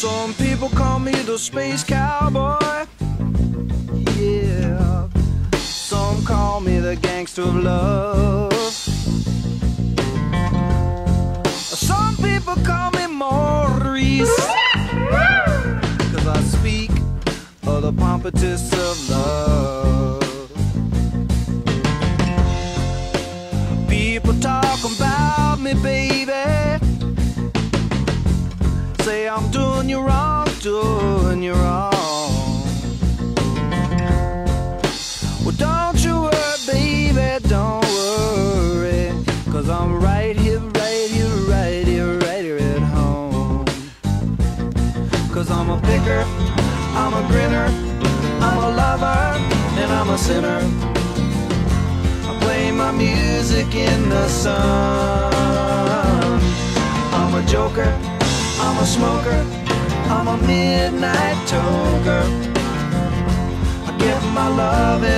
Some people call me the space cowboy. Yeah. Some call me the gangster of love. Some people call me Maurice. Cause I speak of the pompatus of love. Say I'm doing you wrong, doing you wrong. Well, don't you worry, baby, don't worry. Cause I'm right here, right here, right here, right here at home. Cause I'm a picker, I'm a grinner, I'm a lover, and I'm a sinner. I play my music in the sun. I'm a joker, I'm a smoker, I'm a midnight toker. I get my run.